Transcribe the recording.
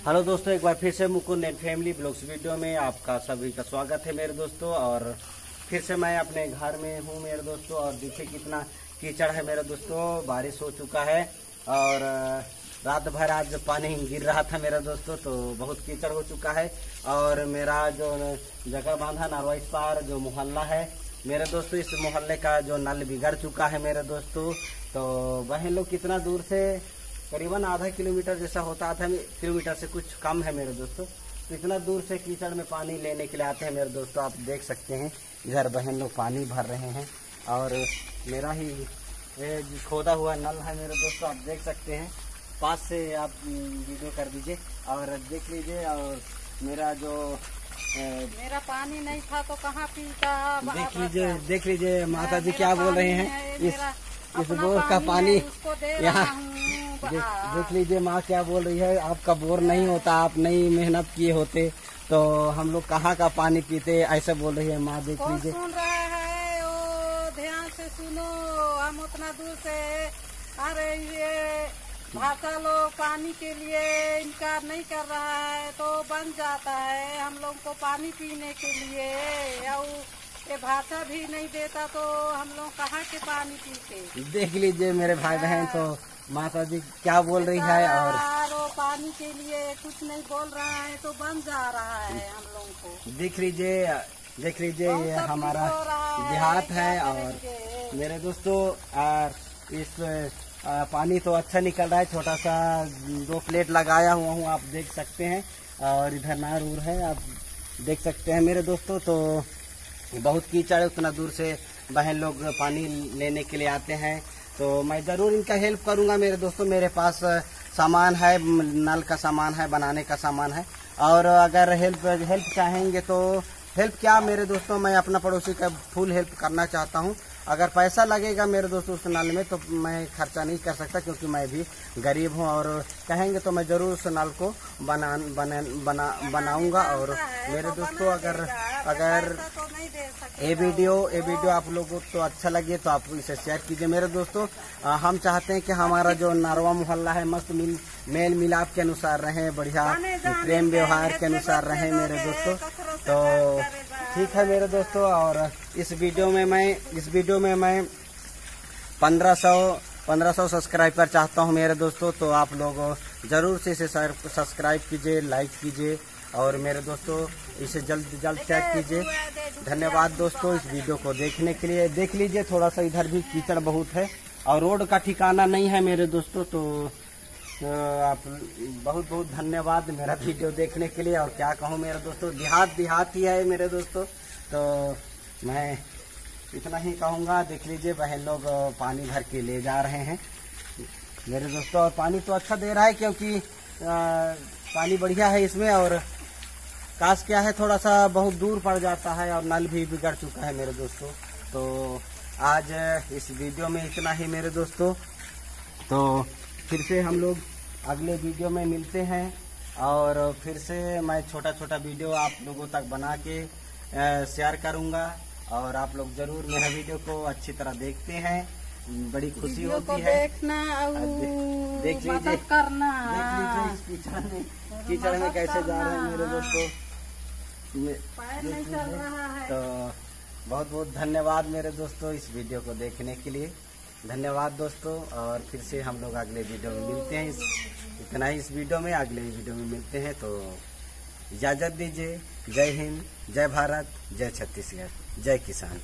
Hello दोस्तों, एक बार फिर से Mukund and family vlogs video में आपका सभी का स्वागत है मेरे दोस्तों, और फिर से मैं अपने घर में हूँ मेरे दोस्तों, और देखिए कितना कीचड़ है मेरे दोस्तों, बारिश हो चुका है, और रात भर आज पानी गिर रहा था मेरा दोस्तों तो बहुत कीचड़ हो चुका है, और मेरा जो जगह बांधा नारवा इस पार, जो मोहल्ला है, मेरे दोस्तों, इस मोहल्ले का जो नल बिगड़ चुका है मेरे दोस्तों तो वह लोग कितना दूर से करीबन आधा किलोमीटर जैसा होता आधा किलोमीटर से कुछ कम है मेरे दोस्तों। तो इतना दूर से कीचड़ में पानी लेने के लिए आते हैं मेरे दोस्तों आप देख सकते हैं। इधर बहन लोग पानी भर रहे हैं और मेरा ही खोदा हुआ नल है मेरे दोस्तों आप देख सकते हैं। पास से आप वीडियो कर दीजिए और देख लीजिए और मेरा जो मेरा पानी नहीं था तो कहाँ पीता? देख लीजिए देख लीजिए माता जी क्या बोल रहे हैं। इस इस बोर का पानी है, उसको दे रहा हूँ। देख, लीजिए माँ क्या बोल रही है? आपका बोर नहीं होता आप नहीं मेहनत किए होते तो हम लोग कहाँ का पानी पीते? ऐसे बोल रही है माँ देख लीजिए। सुन रहा है? ओ ध्यान से सुनो हम उतना दूर से। अरे ये भाषा लोग पानी के लिए इनकार नहीं कर रहा है तो बन जाता है हम लोग को पानी पीने के लिए। और ये भाषा भी नहीं देता तो हम लोग कहाँ के पानी पीते? देख लीजिए मेरे भाई बहन तो माता जी क्या बोल रही है और? वो पानी के लिए कुछ नहीं बोल रहा है तो बन जा रहा है हम लोगों को। देख लीजिए देख लीजिए ये हमारा देहात है और मेरे दोस्तों और इस आ, पानी तो अच्छा निकल रहा है छोटा सा दो प्लेट लगाया हुआ हूँ आप देख सकते हैं और इधर नार उर है आप देख सकते हैं मेरे दोस्तों तो बहुत कीचड़ है उतना दूर से बहन लोग पानी लेने के लिए आते हैं। तो मैं ज़रूर इनका हेल्प करूँगा। मेरे दोस्तों, मेरे पास सामान है नल का सामान है, बनाने का सामान है। और अगर हेल्प हेल्प चाहेंगे तो हेल्प क्या? मेरे दोस्तों, मैं अपना पड़ोसी का फुल हेल्प करना चाहता हूँ। अगर पैसा लगेगा मेरे दोस्तों उस नल में तो मैं खर्चा नहीं कर सकता, क्योंकि मैं भी गरीब हूँ। और कहेंगे तो मैं ज़रूर उस नल को बना बना बना, बनाऊँगा। और मेरे दोस्तों, अगर अगर ये वीडियो ये वीडियो आप लोगों को तो अच्छा लगे तो आप इसे शेयर कीजिए। मेरे दोस्तों अ, हम चाहते हैं कि हमारा जो नारवा मोहल्ला है मस्त मिल मेल मिलाप के अनुसार रहे बढ़िया प्रेम व्यवहार के अनुसार रहे मेरे दोस्तों। तो ठीक है मेरे दोस्तों और इस वीडियो में मैं इस वीडियो में मैं पंद्रह सौ पंद्रह सौ सब्सक्राइबर चाहता हूँ मेरे दोस्तों तो आप लोग ज़रूर से इसे सब्सक्राइब कीजिए लाइक कीजिए और मेरे दोस्तों इसे जल्द जल्द चेक कीजिए। धन्यवाद दोस्तों इस वीडियो को देखने के लिए। देख लीजिए थोड़ा सा इधर भी कीचड़ बहुत है और रोड का ठिकाना नहीं है मेरे दोस्तों तो आप बहुत बहुत धन्यवाद मेरा वीडियो देखने के लिए। और क्या कहूँ मेरे दोस्तों देहात देहात ही है मेरे दोस्तों। तो मैं इतना ही कहूँगा देख लीजिए बहन लोग पानी भर के ले जा रहे हैं। मेरे दोस्तों और पानी तो अच्छा दे रहा है क्योंकि अ, पानी बढ़िया है इसमें और काश क्या है थोड़ा सा बहुत दूर पड़ जाता है और नल भी बिगड़ चुका है मेरे दोस्तों। तो आज इस वीडियो में इतना ही मेरे दोस्तों। तो फिर से हम लोग अगले वीडियो में मिलते हैं और फिर से मैं छोटा छोटा वीडियो आप लोगों तक बना के शेयर करूँगा और आप लोग ज़रूर मेरा वीडियो को अच्छी तरह देखते हैं। बड़ी खुशी होती है। देखना देख लीजिए। करना। देख लीजिए इस कीचड़ में कीचड़ में कैसे जा रहे हैं मेरे दोस्तों। ये- पैर नहीं चल रहा है। तो बहुत बहुत धन्यवाद मेरे दोस्तों इस वीडियो को देखने के लिए। धन्यवाद दोस्तों और फिर से हम लोग अगले वीडियो में मिलते हैं। इतना ही इस वीडियो में अगले वीडियो में मिलते हैं तो इजाज़त दीजिए। जय हिंद जय भारत जय छत्तीसगढ़। जय किसान।